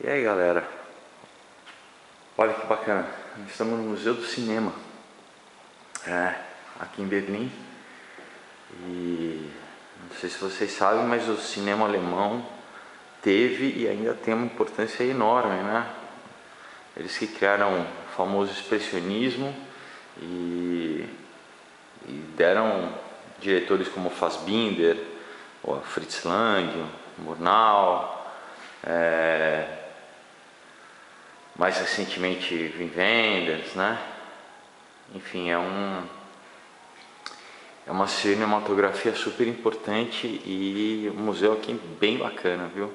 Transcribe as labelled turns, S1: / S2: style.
S1: E aí galera, olha que bacana, estamos no Museu do Cinema, é, aqui em Berlim. E não sei se vocês sabem, mas o cinema alemão teve e ainda tem uma importância enorme, né? Eles que criaram o famoso expressionismo e, e deram diretores como Fassbinder, Fritz Lang, Murnau, é, mais recentemente Wim Wenders, né? Enfim, é um é uma cinematografia super importante e um museu aqui bem bacana, viu?